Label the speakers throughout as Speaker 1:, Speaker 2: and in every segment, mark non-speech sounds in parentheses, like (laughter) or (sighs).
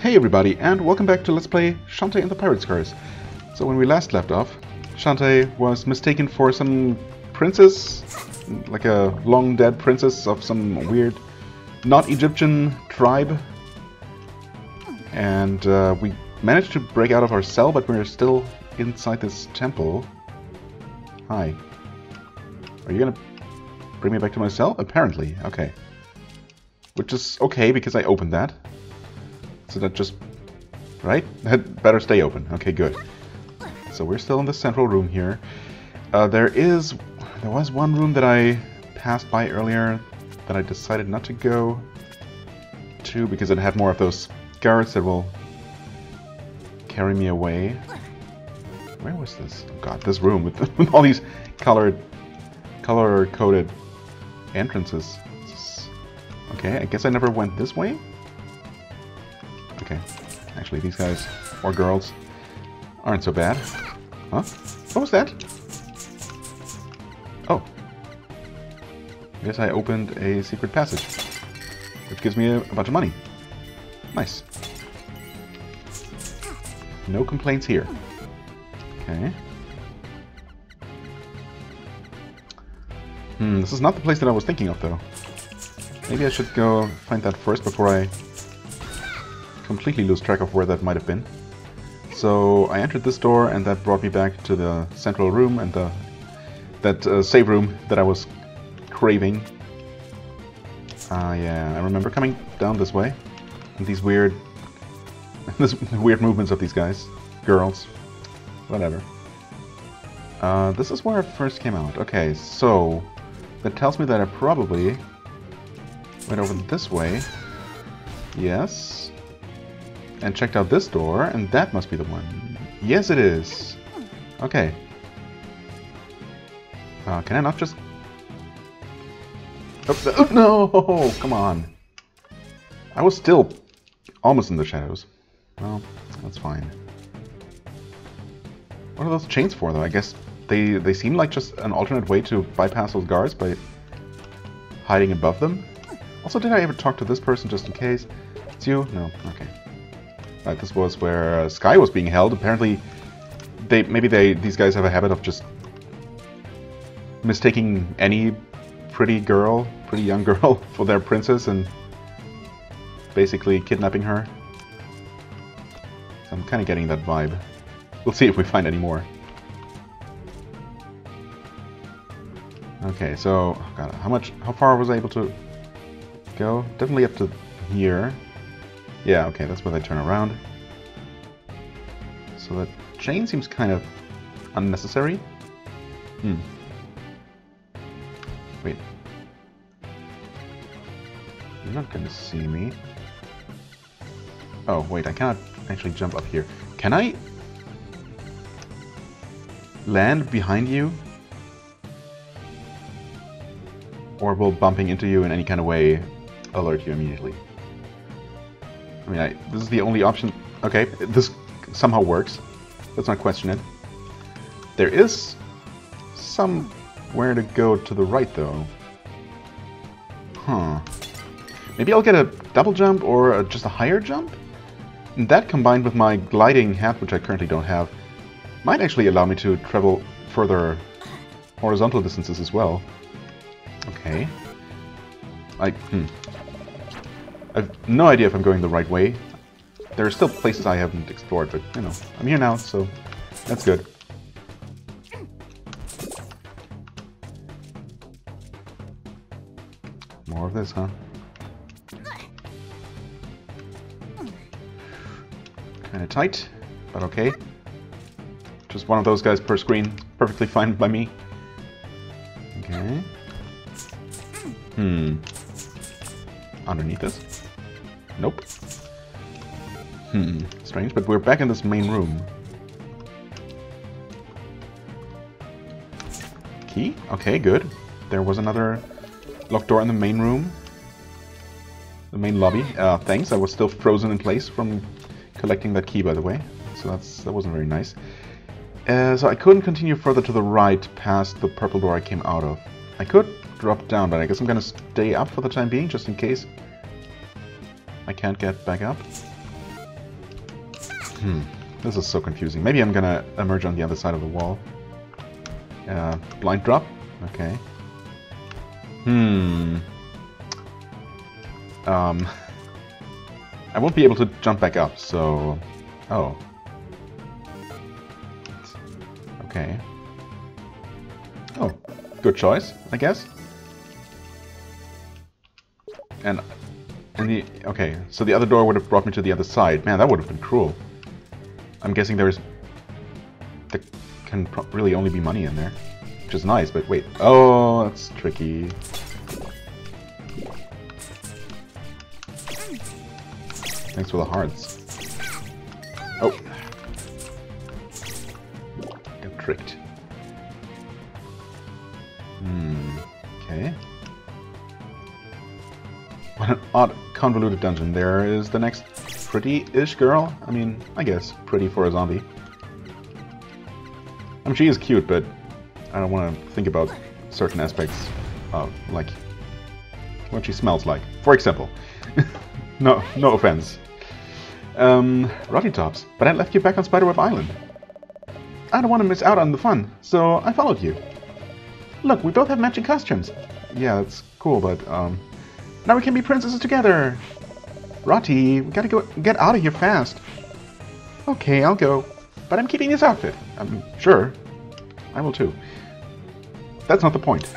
Speaker 1: Hey everybody, and welcome back to Let's Play Shantae and the Pirate's Curse. So when we last left off, Shantae was mistaken for some princess, like a long-dead princess of some weird, not Egyptian tribe. And uh, we managed to break out of our cell, but we're still inside this temple. Hi. Are you gonna bring me back to my cell? Apparently, okay. Which is okay, because I opened that. So that just... Right? That better stay open. Okay, good. So we're still in the central room here. Uh, there is... There was one room that I passed by earlier that I decided not to go to because it had more of those guards that will carry me away. Where was this? Oh god, this room with, (laughs) with all these colored, color-coded entrances. Okay, I guess I never went this way? Actually, these guys, or girls, aren't so bad. Huh? What was that? Oh. I guess I opened a secret passage. Which gives me a, a bunch of money. Nice. No complaints here. Okay. Hmm, this is not the place that I was thinking of, though. Maybe I should go find that first before I completely lose track of where that might have been. So I entered this door and that brought me back to the central room and the that uh, save room that I was craving. Ah, uh, yeah, I remember coming down this way. And these weird... (laughs) this weird movements of these guys. Girls. Whatever. Uh, this is where I first came out. Okay, so... That tells me that I probably went over this way. Yes. And checked out this door, and that must be the one. Yes, it is. Okay. Uh, can I not just... Oh, no! (laughs) Come on. I was still almost in the shadows. Well, that's fine. What are those chains for, though? I guess they, they seem like just an alternate way to bypass those guards by hiding above them. Also, did I ever talk to this person just in case? It's you? No. Okay. Right, this was where uh, Sky was being held. Apparently, they maybe they these guys have a habit of just mistaking any pretty girl, pretty young (laughs) girl, for their princess and basically kidnapping her. So I'm kind of getting that vibe. We'll see if we find any more. Okay, so oh God, how much? How far was I able to go? Definitely up to here. Yeah, okay, that's where they turn around. So the chain seems kind of unnecessary. Hmm. Wait. You're not gonna see me. Oh, wait, I cannot actually jump up here. Can I land behind you? Or will bumping into you in any kind of way alert you immediately? I mean, I, this is the only option. Okay, this somehow works. Let's not question it. There is somewhere to go to the right, though. Huh. Maybe I'll get a double jump or a, just a higher jump? And that combined with my gliding hat, which I currently don't have, might actually allow me to travel further horizontal distances as well. Okay. I, hmm. I've no idea if I'm going the right way. There are still places I haven't explored, but, you know, I'm here now, so that's good. More of this, huh? Kinda tight, but okay. Just one of those guys per screen. Perfectly fine by me. Okay. Hmm. Underneath this? Nope. Hmm, strange, but we're back in this main room. Key? Okay, good. There was another locked door in the main room. The main lobby. Uh, thanks, I was still frozen in place from collecting that key, by the way. So that's that wasn't very nice. Uh, so I couldn't continue further to the right past the purple door I came out of. I could drop down, but I guess I'm gonna stay up for the time being, just in case I can't get back up. Hmm. This is so confusing. Maybe I'm gonna emerge on the other side of the wall. Uh, blind drop? Okay. Hmm. Um... (laughs) I won't be able to jump back up, so... Oh. Okay. Oh, good choice, I guess. And, and the okay, so the other door would have brought me to the other side. Man, that would have been cruel. I'm guessing there's there can really only be money in there, which is nice. But wait, oh, that's tricky. Thanks for the hearts. Oh, got tricked. Hmm. Okay. What an odd, convoluted dungeon. There is the next pretty-ish girl. I mean, I guess pretty for a zombie. I mean, she is cute, but I don't want to think about certain aspects of, like, what she smells like. For example. (laughs) no, no offense. Um, Rottytops, but I left you back on Spiderweb Island. I don't want to miss out on the fun, so I followed you. Look, we both have matching costumes. Yeah, that's cool, but, um, now we can be princesses together! Rotty, we gotta go get out of here fast. Okay, I'll go. But I'm keeping this outfit. I'm sure. I will too. That's not the point.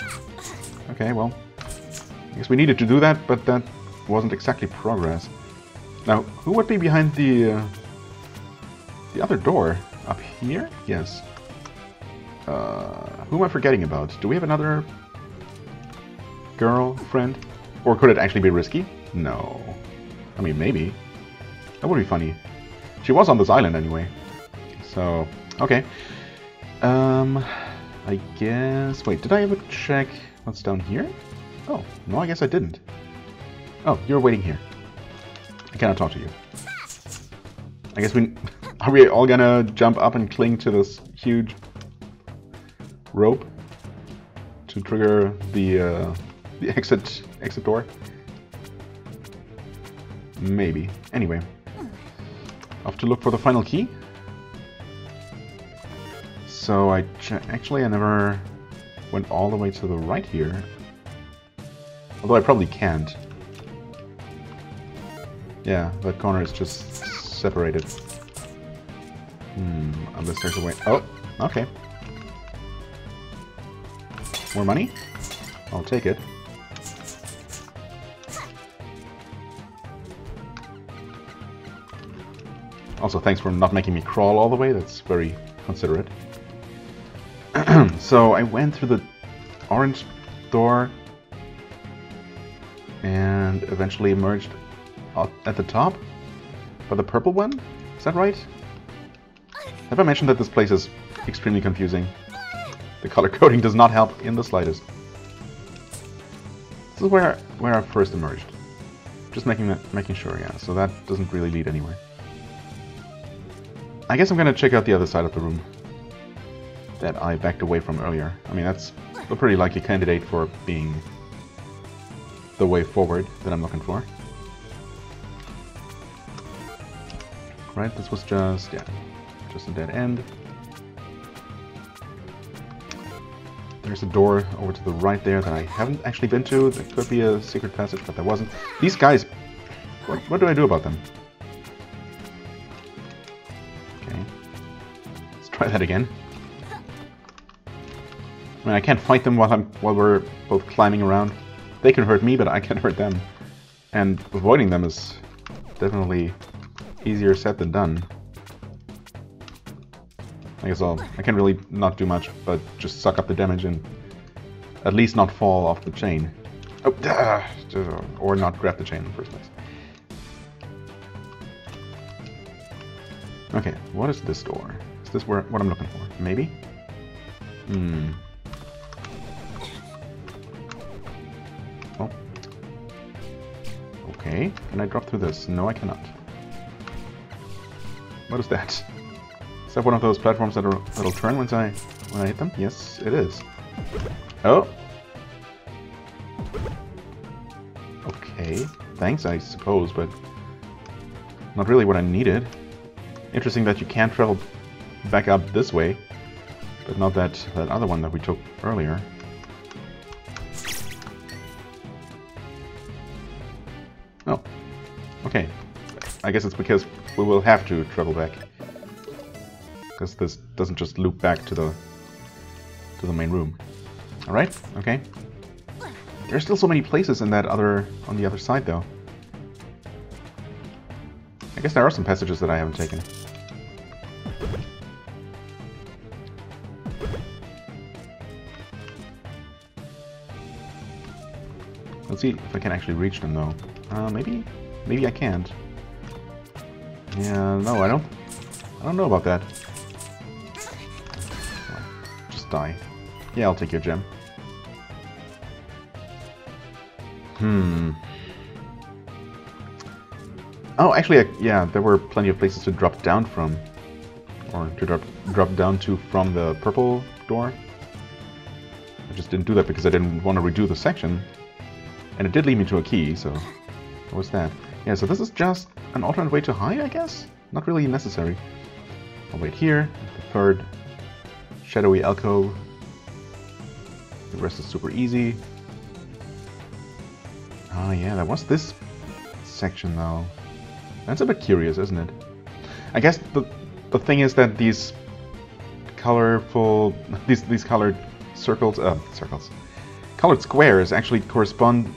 Speaker 1: Okay, well. I guess we needed to do that, but that wasn't exactly progress. Now, who would be behind the... Uh, the other door? Up here? Yes. Uh, who am I forgetting about? Do we have another... girlfriend? Or could it actually be Risky? No. I mean, maybe. That would be funny. She was on this island anyway. So, okay. Um, I guess... Wait, did I ever check what's down here? Oh, no, I guess I didn't. Oh, you're waiting here. I cannot talk to you. I guess we... (laughs) Are we all gonna jump up and cling to this huge rope to trigger the uh, the exit exit door? Maybe. Anyway. Off to look for the final key. So I actually I never went all the way to the right here. Although I probably can't. Yeah, that corner is just separated. Hmm, unless there's a way... Oh, okay. More money? I'll take it. Also, thanks for not making me crawl all the way. That's very considerate. (clears throat) so I went through the orange door and eventually emerged at the top for the purple one. Is that right? Have I mentioned that this place is extremely confusing? The color (laughs) coding does not help in the slightest. This is where where I first emerged. Just making that, making sure, yeah. So that doesn't really lead anywhere. I guess I'm gonna check out the other side of the room that I backed away from earlier. I mean, that's a pretty likely candidate for being the way forward that I'm looking for. Right, this was just, yeah, just a dead end. There's a door over to the right there that I haven't actually been to. There could be a secret passage, but there wasn't. These guys, what, what do I do about them? Try that again. I mean, I can't fight them while I'm while we're both climbing around. They can hurt me, but I can't hurt them. And avoiding them is definitely easier said than done. I guess I'll, I can't really not do much, but just suck up the damage and at least not fall off the chain. Oh, ah, or not grab the chain in the first place. Okay, what is this door? This where, what I'm looking for? Maybe? Hmm. Oh. Okay. Can I drop through this? No, I cannot. What is that? Is that one of those platforms that'll, that'll turn once I, when I hit them? Yes, it is. Oh! Okay. Thanks, I suppose, but not really what I needed. Interesting that you can't travel back up this way, but not that, that other one that we took earlier. Oh, okay. I guess it's because we will have to travel back. Because this doesn't just loop back to the to the main room. Alright, okay. There's still so many places in that other on the other side though. I guess there are some passages that I haven't taken. See if I can actually reach them though. Uh, maybe, maybe I can't. Yeah, no, I don't. I don't know about that. Just die. Yeah, I'll take your gem. Hmm. Oh, actually, uh, yeah, there were plenty of places to drop down from. Or to drop, drop down to from the purple door. I just didn't do that because I didn't want to redo the section. And it did lead me to a key, so... What was that? Yeah, so this is just an alternate way to high, I guess? Not really necessary. I'll wait here. The third shadowy alcove. The rest is super easy. Oh yeah, that was this section though. That's a bit curious, isn't it? I guess the the thing is that these colorful (laughs) these these colored circles uh circles colored squares actually correspond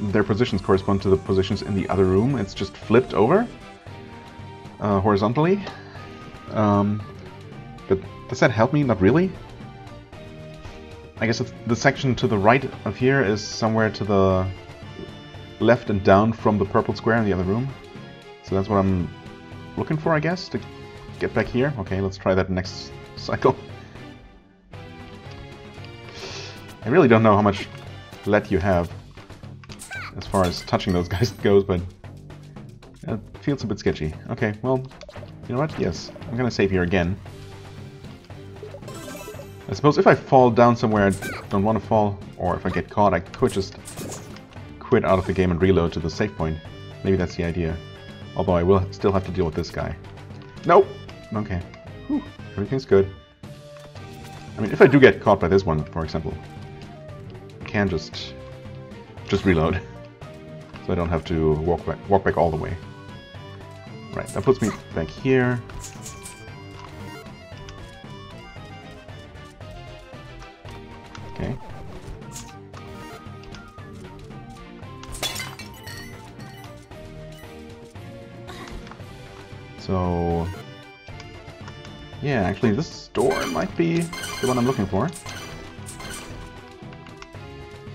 Speaker 1: their positions correspond to the positions in the other room. It's just flipped over uh, horizontally. Um, but does that help me? Not really. I guess the section to the right of here is somewhere to the left and down from the purple square in the other room. So that's what I'm looking for, I guess, to get back here. Okay, let's try that next (laughs) cycle. I really don't know how much let you have as far as touching those (laughs) guys goes, but it feels a bit sketchy. Okay, well, you know what? Yes, I'm gonna save here again. I suppose if I fall down somewhere I don't want to fall, or if I get caught, I could just quit out of the game and reload to the save point. Maybe that's the idea. Although I will still have to deal with this guy. Nope! Okay. Whew. Everything's good. I mean, if I do get caught by this one, for example, I can just just reload. (laughs) I don't have to walk back, walk back all the way. Right, that puts me back here. Okay. So... Yeah, actually this door might be the one I'm looking for.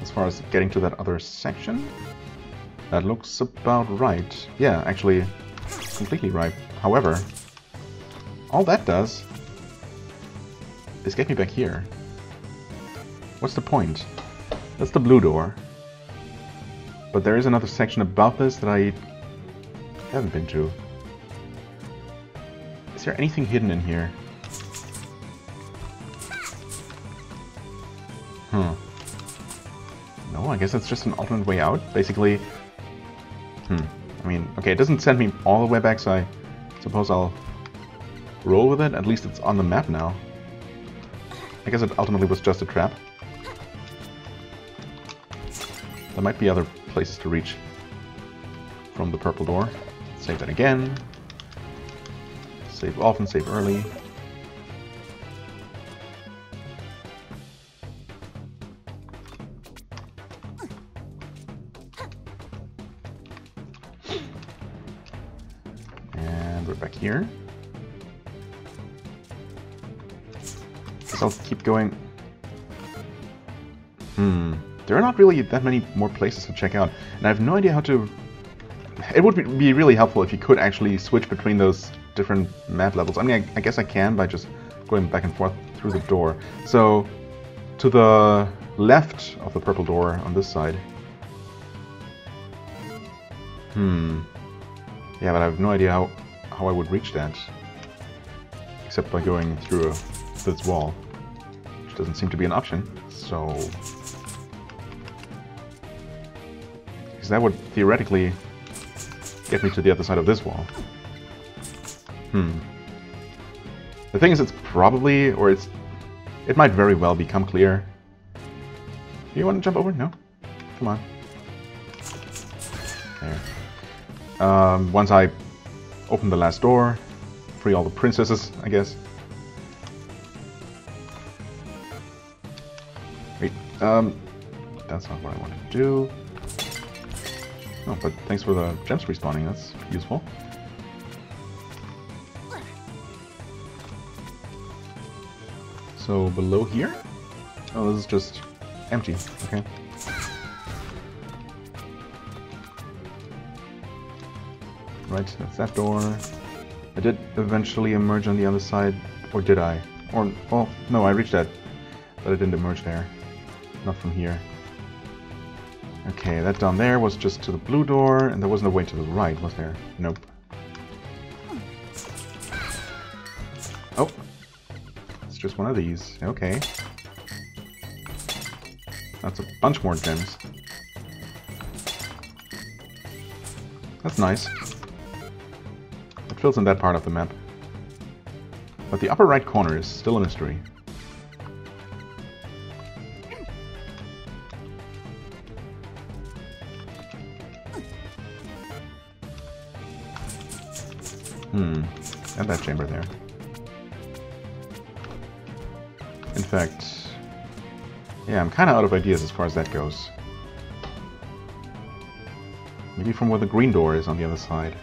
Speaker 1: As far as getting to that other section. That looks about right. Yeah, actually, completely right. However, all that does is get me back here. What's the point? That's the blue door. But there is another section about this that I haven't been to. Is there anything hidden in here? Hmm. No, I guess it's just an alternate way out. Basically, Hmm. I mean, okay, it doesn't send me all the way back, so I suppose I'll roll with it. At least it's on the map now. I guess it ultimately was just a trap. There might be other places to reach from the purple door. Save that again. Save often, save early. Going. Hmm. There are not really that many more places to check out, and I have no idea how to... It would be really helpful if you could actually switch between those different map levels. I mean, I, I guess I can by just going back and forth through the door. So, to the left of the purple door on this side. Hmm. Yeah, but I have no idea how how I would reach that. Except by going through a, this wall. Doesn't seem to be an option, so... Because that would theoretically get me to the other side of this wall. Hmm. The thing is, it's probably, or it's, it might very well become clear. Do you want to jump over? No? Come on. There. Um, once I open the last door, free all the princesses, I guess. Um, that's not what I want to do. Oh, but thanks for the gems respawning, that's useful. So below here? Oh, this is just empty. Okay. Right, that's that door. I did eventually emerge on the other side, or did I? Or, well, no, I reached that, but I didn't emerge there. Not from here. Okay, that down there was just to the blue door, and there wasn't a way to the right, was there? Nope. Oh. It's just one of these. Okay. That's a bunch more gems. That's nice. It fills in that part of the map. But the upper right corner is still a mystery. And that chamber there. In fact, yeah, I'm kind of out of ideas as far as that goes. Maybe from where the green door is on the other side.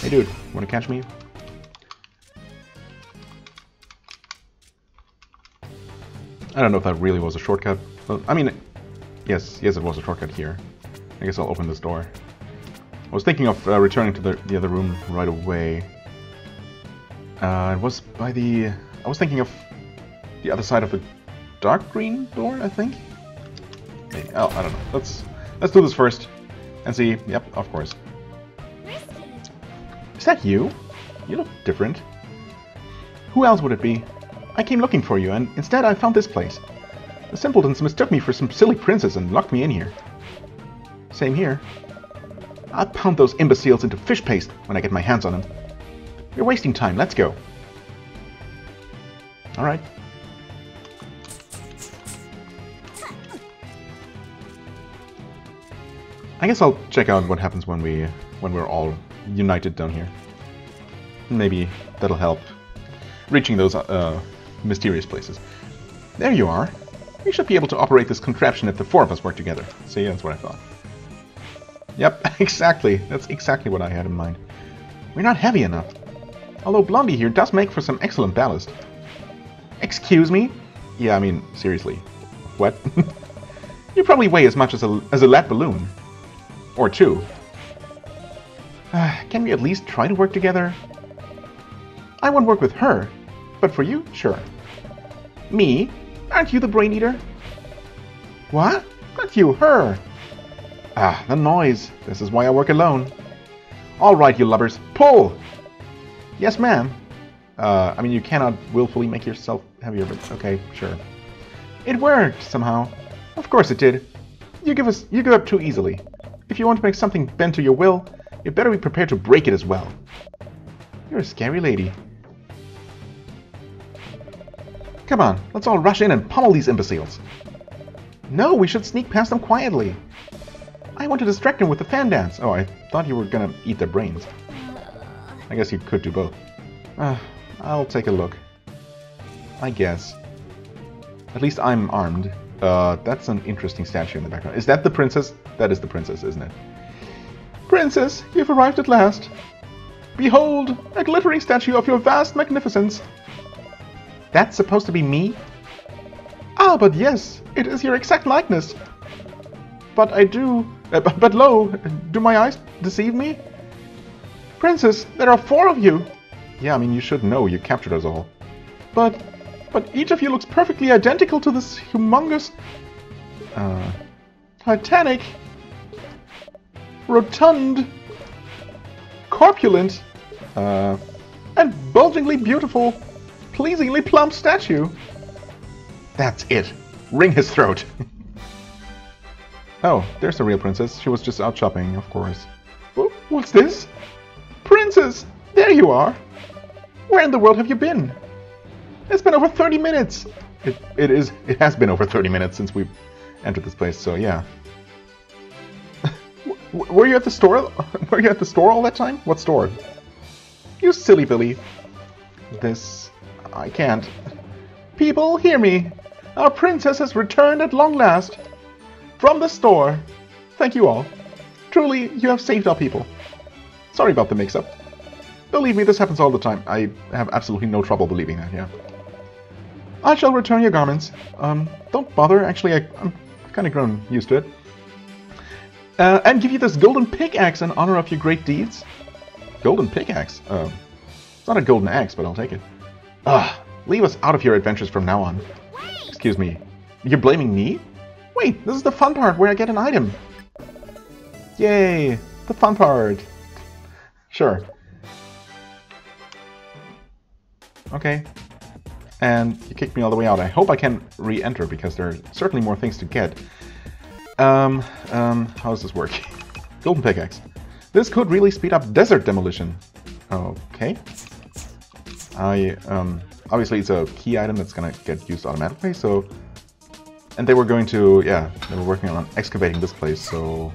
Speaker 1: Hey dude, wanna catch me? I don't know if that really was a shortcut. Well, I mean, Yes, yes, it was a shortcut here. I guess I'll open this door. I was thinking of uh, returning to the, the other room right away. Uh, it was by the... I was thinking of the other side of the dark green door, I think? Maybe. Oh, I don't know. Let's let's do this first and see. Yep, of course. Is that you? You look different. Who else would it be? I came looking for you, and instead I found this place. The simpletons mistook me for some silly princess and locked me in here. Same here. I'll pound those imbeciles into fish paste when I get my hands on them. You're wasting time, let's go. Alright. I guess I'll check out what happens when we when we're all united down here. Maybe that'll help reaching those uh, mysterious places. There you are. We should be able to operate this contraption if the four of us work together. See, that's what I thought. Yep, (laughs) exactly. That's exactly what I had in mind. We're not heavy enough. Although Blondie here does make for some excellent ballast. Excuse me? Yeah, I mean, seriously. What? (laughs) you probably weigh as much as a, as a lead balloon. Or two. Uh, (sighs) can we at least try to work together? I won't work with her, but for you, sure. Me? Aren't you the Brain Eater? What? Not you, her. Ah, the noise. This is why I work alone. All right, you lubbers, pull! Yes, ma'am. Uh, I mean, you cannot willfully make yourself heavier, but okay, sure. It worked, somehow. Of course it did. You give us, you give up too easily. If you want to make something bend to your will, you better be prepared to break it as well. You're a scary lady. Come on, let's all rush in and pummel these imbeciles. No, we should sneak past them quietly. I want to distract them with the fan dance. Oh, I thought you were gonna eat their brains. I guess you could do both. Uh, I'll take a look. I guess. At least I'm armed. Uh, that's an interesting statue in the background. Is that the princess? That is the princess, isn't it? Princess, you've arrived at last. Behold, a glittering statue of your vast magnificence. That's supposed to be me? Ah, but yes, it is your exact likeness. But I do... Uh, but, but lo, do my eyes deceive me? Princess, there are four of you! Yeah, I mean, you should know, you captured us all. But... but each of you looks perfectly identical to this humongous... Uh... Titanic... Rotund... Corpulent... Uh... And bulgingly beautiful pleasingly plump statue. That's it. Wring his throat. (laughs) Oh, there's the real princess. She was just out shopping, of course. What's this? Princess! There you are! Where in the world have you been? It's been over 30 minutes! It, it is. It has been over 30 minutes since we've entered this place, so yeah. (laughs) Were you at the store? (laughs) Were you at the store all that time? What store? You silly Billy. This... I can't. People, hear me! Our princess has returned at long last! From the store! Thank you all. Truly, you have saved our people. Sorry about the mix-up. Believe me, this happens all the time. I have absolutely no trouble believing that, yeah. I shall return your garments. Um, don't bother. Actually, I, am kind of grown used to it. Uh, and give you this golden pickaxe in honor of your great deeds. Golden pickaxe? Uh, it's not a golden axe, but I'll take it. Ugh, leave us out of your adventures from now on. Excuse me. You're blaming me? Wait, this is the fun part where I get an item. Yay, the fun part. Sure. Okay. And you kicked me all the way out. I hope I can re-enter, because there are certainly more things to get. Um, um, how does this work? (laughs) Golden pickaxe. This could really speed up desert demolition. Okay. I, um, obviously it's a key item that's gonna get used automatically, so... And they were going to, yeah, they were working on excavating this place, so...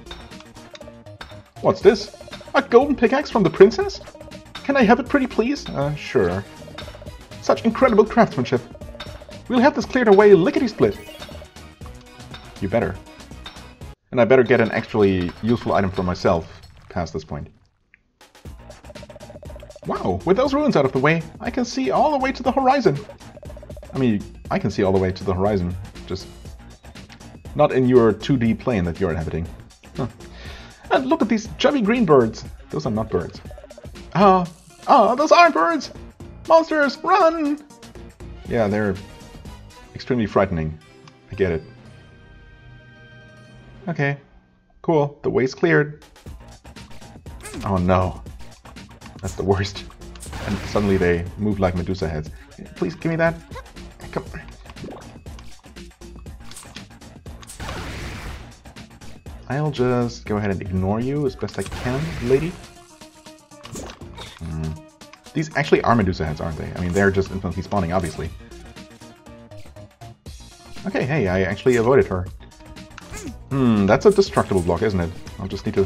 Speaker 1: What's this? A golden pickaxe from the princess? Can I have it pretty please? Uh, sure. Such incredible craftsmanship. We'll have this cleared away lickety-split. You better. And I better get an actually useful item for myself past this point. Wow, with those ruins out of the way, I can see all the way to the horizon. I mean, I can see all the way to the horizon, just not in your 2D plane that you're inhabiting. Huh. And look at these chubby green birds. Those are not birds. Ah, uh, ah, uh, those aren't birds! Monsters, run! Yeah, they're extremely frightening. I get it. Okay, cool. The way's cleared. Oh no. That's the worst. And suddenly they move like Medusa heads. Please give me that. I'll just go ahead and ignore you as best I can, lady. These actually are Medusa heads, aren't they? I mean, they're just infinitely spawning, obviously. Okay, hey, I actually avoided her. Hmm, that's a destructible block, isn't it? I'll just need to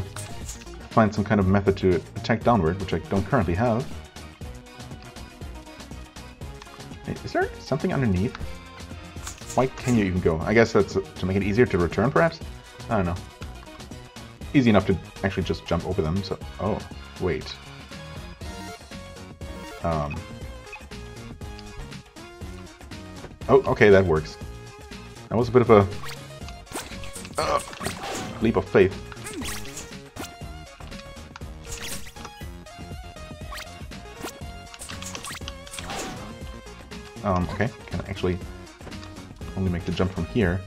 Speaker 1: find some kind of method to attack downward, which I don't currently have. Is there something underneath? Why can you even go? I guess that's to make it easier to return, perhaps? I don't know. Easy enough to actually just jump over them, so... Oh, wait. Um, oh, okay, that works. That was a bit of a uh, leap of faith. Um, okay, can I actually only make the jump from here.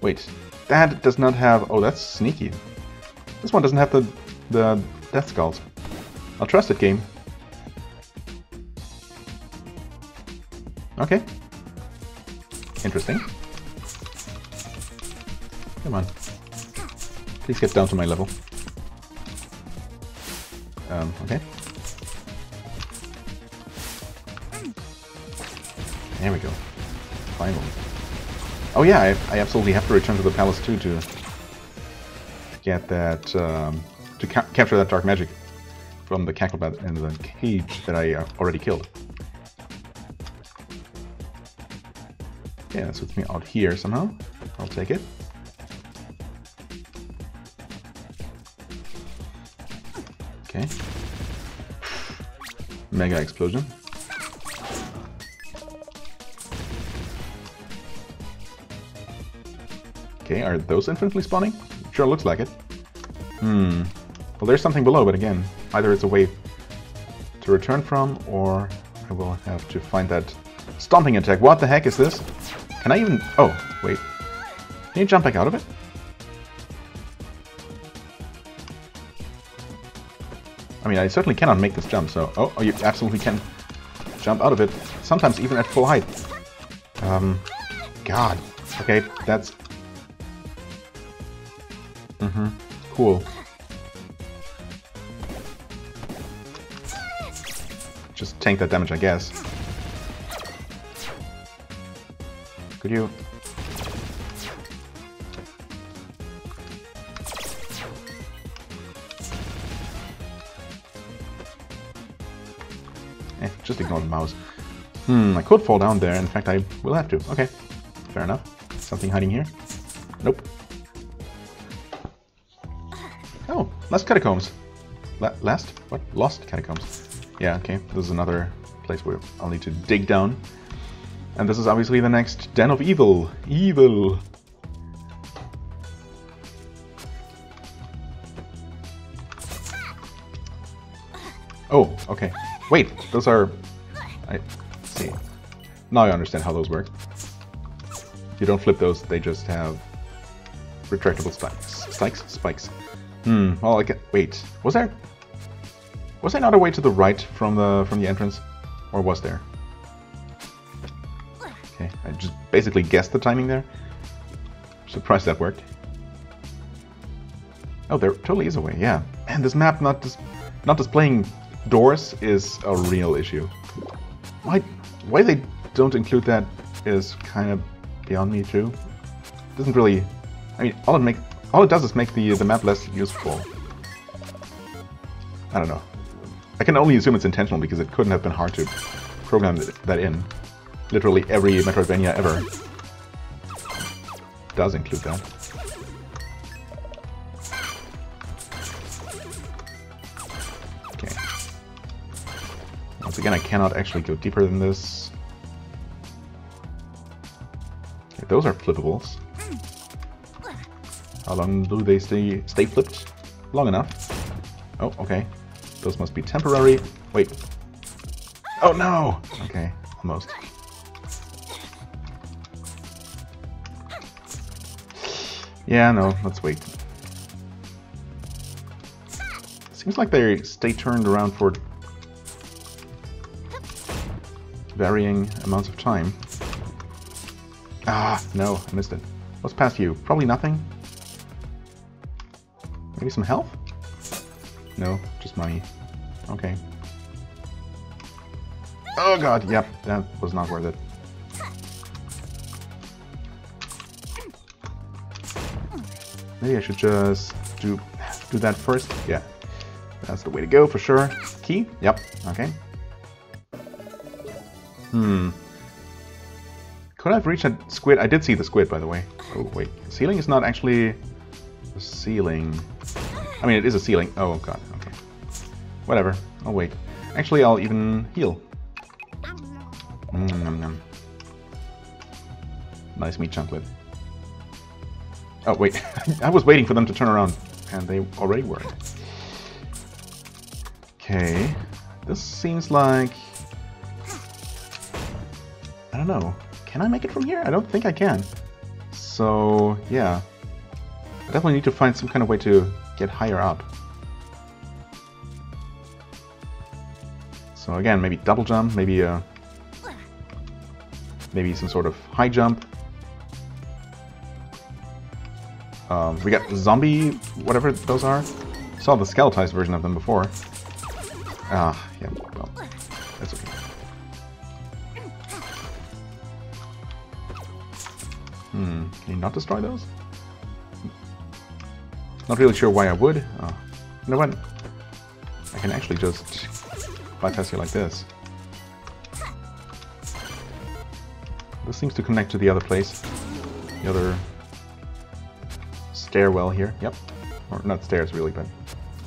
Speaker 1: Wait, that does not have... Oh, that's sneaky. This one doesn't have the, the death skulls. I'll trust it, game. Okay. Interesting. Come on. Please get down to my level. Um, okay. There we go. Finally. Oh yeah, I, I absolutely have to return to the palace too to get that, um, to ca capture that dark magic from the Cacklebat in the cage that I uh, already killed. Yeah, that with me out here somehow. I'll take it. Okay. Mega explosion. Okay, are those infinitely spawning? Sure looks like it. Hmm. Well, there's something below, but again, either it's a way to return from, or I will have to find that stomping attack. What the heck is this? Can I even... Oh, wait. Can you jump back out of it? I mean, I certainly cannot make this jump, so... Oh, oh, you absolutely can jump out of it. Sometimes even at full height. Um, God. Okay, that's... Mm-hmm. Cool. Just tank that damage, I guess. Could you... Eh, just ignore the mouse. Hmm, I could fall down there. In fact, I will have to. Okay, fair enough. Something hiding here? Nope. Last catacombs. La last? What? Lost catacombs. Yeah, okay. This is another place where I'll need to dig down. And this is obviously the next Den of Evil. Evil! Oh, okay. Wait, those are... I see. Now I understand how those work. You don't flip those, they just have retractable spikes. Spikes? Spikes. Hmm, well, I can... Wait, was there... Was there not a way to the right from the from the entrance? Or was there? Okay, I just basically guessed the timing there. Surprised that worked. Oh, there totally is a way, yeah. And this map not dis not displaying doors is a real issue. Why why they don't include that is kind of beyond me too. Doesn't really I mean all it make all it does is make the the map less useful. I don't know. I can only assume it's intentional because it couldn't have been hard to program that in. Literally every Metroidvania ever does include that. Okay. Once again, I cannot actually go deeper than this. Okay, those are flippables. How long do they stay, stay flipped? Long enough. Oh, okay. Those must be temporary. Wait. Oh no! Okay, almost. Yeah, no, let's wait. Seems like they stay turned around for varying amounts of time. Ah, no, I missed it. What's past you? Probably nothing? Maybe some health? No, just money. Okay. Oh god, yep, that was not worth it. Maybe I should just do do that first. Yeah, that's the way to go for sure. Key? Yep. Okay. Hmm. Could I have reached that squid? I did see the squid, by the way. Oh, wait. Ceiling is not actually ceiling. I mean, it is a ceiling. Oh, god. Okay. Whatever. I'll wait. Actually, I'll even heal. Mm -hmm. Nice meat chunklet. Oh, wait. (laughs) I was waiting for them to turn around, and they already were. Okay. This seems like... I don't know. Can I make it from here? I don't think I can. So, yeah. I definitely need to find some kind of way to get higher up. So again, maybe double jump, maybe uh, maybe some sort of high jump. Um, we got zombie, whatever those are. Saw the skeletized version of them before. Ah, yeah, well, that's okay. Hmm, can you not destroy those? Not really sure why I would. Oh, you know what? I can actually just bypass you like this. This seems to connect to the other place. The other stairwell here. Yep. Or not stairs really, but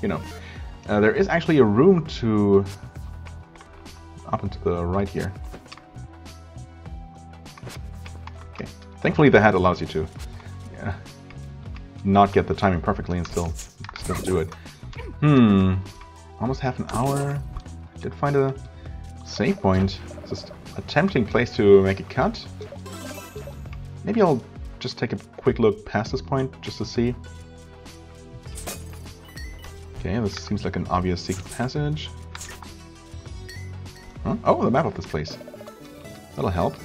Speaker 1: you know. Uh, there is actually a room to up and to the right here. Okay. Thankfully the hat allows you to not get the timing perfectly and still still do it. Hmm. Almost half an hour. Did find a save point. Just a tempting place to make a cut. Maybe I'll just take a quick look past this point just to see. Okay, this seems like an obvious secret passage. Huh? Oh, the map of this place. That'll help.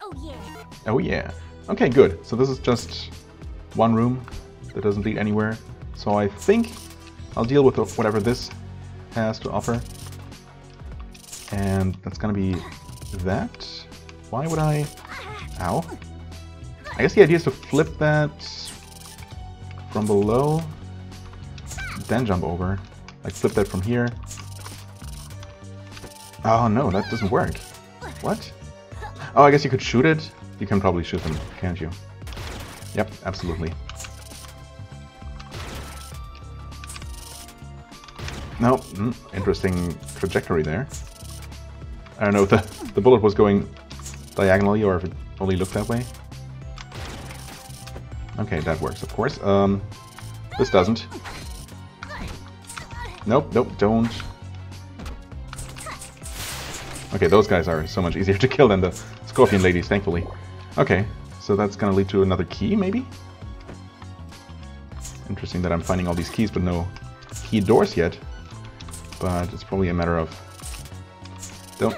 Speaker 2: Oh yeah.
Speaker 1: Oh yeah. Okay, good. So this is just one room that doesn't lead anywhere. So I think I'll deal with whatever this has to offer. And that's gonna be that. Why would I... Ow. I guess the idea is to flip that from below, then jump over. Like flip that from here. Oh no, that doesn't work. What? Oh, I guess you could shoot it. You can probably shoot them, can't you? Yep, absolutely. No, mm, interesting trajectory there. I don't know if the, the bullet was going diagonally or if it only looked that way. Okay, that works, of course. Um, this doesn't. Nope, nope, don't. Okay, those guys are so much easier to kill than the scorpion ladies, thankfully. Okay, so that's gonna lead to another key, maybe? Interesting that I'm finding all these keys, but no key doors yet. But it's probably a matter of... Don't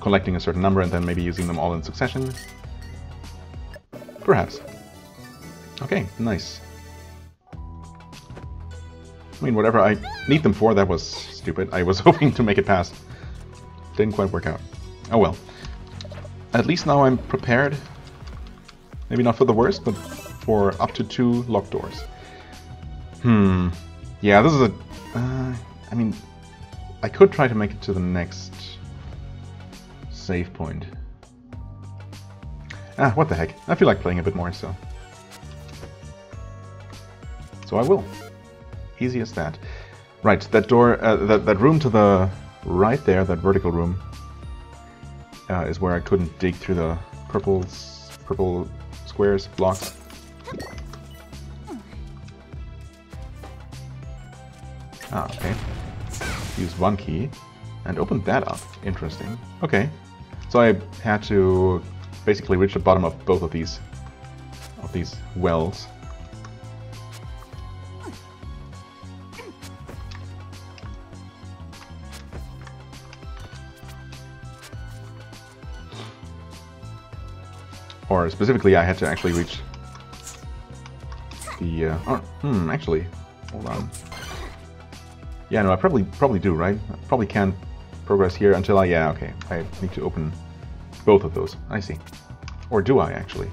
Speaker 1: collecting a certain number and then maybe using them all in succession? Perhaps. Okay, nice. I mean, whatever I need them for, that was stupid. I was (laughs) hoping to make it past. Didn't quite work out. Oh well. At least now I'm prepared. Maybe not for the worst, but for up to two locked doors. Hmm. Yeah, this is a... Uh, I mean, I could try to make it to the next save point. Ah, what the heck. I feel like playing a bit more, so... So I will. Easy as that. Right, that door, uh, that, that room to the right there, that vertical room, uh, is where I couldn't dig through the purple, purple squares, blocks. Ah, okay. Use one key and open that up. Interesting. Okay. So I had to basically reach the bottom of both of these of these wells. Or specifically, I had to actually reach the. Uh, oh, hmm, actually, hold on. Yeah, no, I probably probably do, right? I probably can't progress here until I... Yeah, okay. I need to open both of those. I see. Or do I, actually?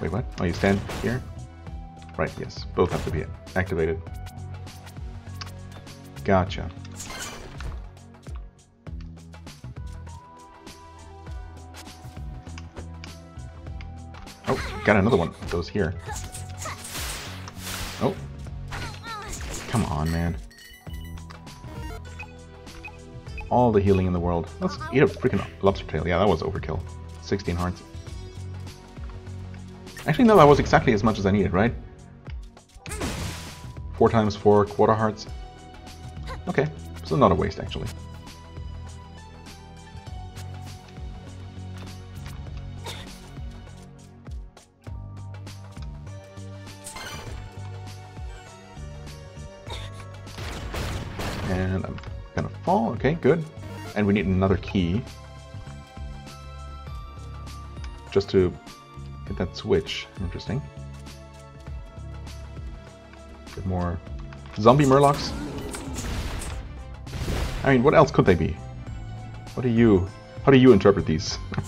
Speaker 1: Wait, what? Oh, you stand here? Right, yes. Both have to be activated. Gotcha. Got another one of those here. Oh. Come on, man all the healing in the world. Let's eat a freaking lobster tail. Yeah, that was overkill. 16 hearts. Actually, no, that was exactly as much as I needed, right? Four times four quarter hearts. Okay, so not a waste, actually. And I'm Gonna fall, okay, good. And we need another key. Just to get that switch. Interesting. Get more zombie murlocs. I mean, what else could they be? What do you... How do you interpret these? (laughs)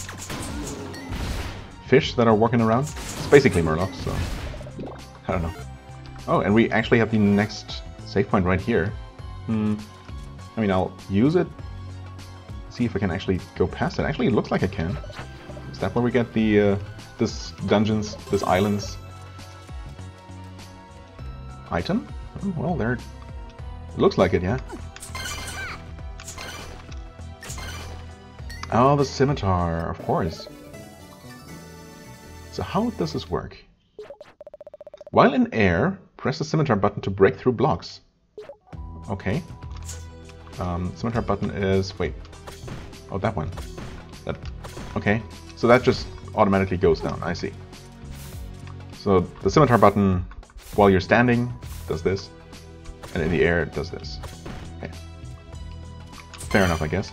Speaker 1: Fish that are walking around? It's basically murlocs, so... I don't know. Oh, and we actually have the next save point right here. Hmm. I mean, I'll use it. See if I can actually go past it. Actually, it looks like I can. Is that where we get the uh, this dungeons, this islands item? Oh, well, there. It looks like it, yeah. Oh, the scimitar, of course. So how does this work? While in air, press the scimitar button to break through blocks. Okay. Um, scimitar button is... wait. Oh, that one. That. Okay. So that just automatically goes down, I see. So the scimitar button, while you're standing, does this. And in the air, it does this. Okay. Fair enough, I guess.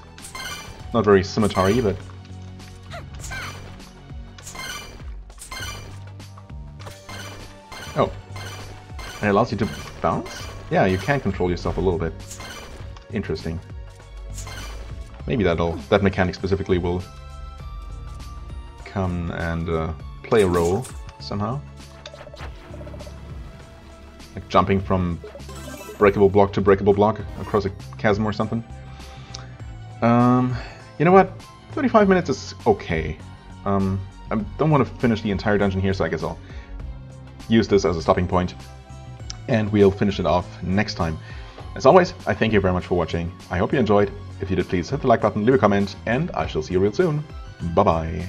Speaker 1: Not very scimitar but... Oh. And it allows you to bounce? Yeah, you can control yourself a little bit. Interesting. Maybe that'll that mechanic specifically will come and uh, play a role somehow. Like jumping from breakable block to breakable block across a chasm or something. Um, you know what? 35 minutes is okay. Um, I don't want to finish the entire dungeon here, so I guess I'll use this as a stopping point. And we'll finish it off next time. As always, I thank you very much for watching. I hope you enjoyed. If you did, please hit the like button, leave a comment, and I shall see you real soon. Bye-bye.